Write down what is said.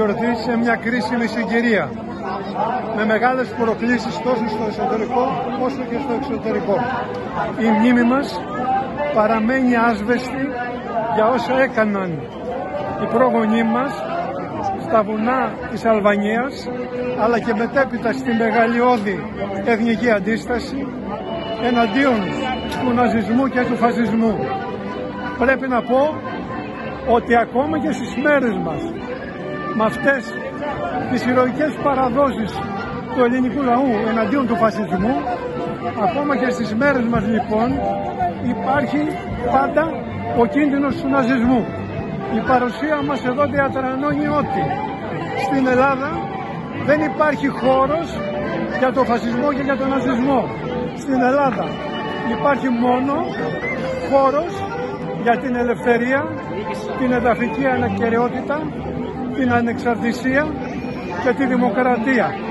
γιορτής σε μια κρίσιμη συγκυρία με μεγάλες προκλήσεις τόσο στο εσωτερικό όσο και στο εξωτερικό. Η μνήμη μας παραμένει άσβεστη για όσα έκαναν οι πρόγονοί μας στα βουνά της Αλβανίας αλλά και μετέπειτα στη μεγαλειώδη εθνική αντίσταση εναντίον του ναζισμού και του φασισμού. Πρέπει να πω ότι ακόμα και στις μέρες μας με αυτές τις ηρωικές παραδόσεις του ελληνικού λαού εναντίον του φασισμού ακόμα και στις μέρες μας λοιπόν υπάρχει πάντα ο κίνδυνος του ναζισμού. Η παρουσία μας εδώ διατρανώνει ότι στην Ελλάδα δεν υπάρχει χώρος για το φασισμό και για τον ναζισμό. Στην Ελλάδα υπάρχει μόνο χώρος για την ελευθερία, την εδαφική ανακαιρεότητα την ανεξαρτησία και τη δημοκρατία.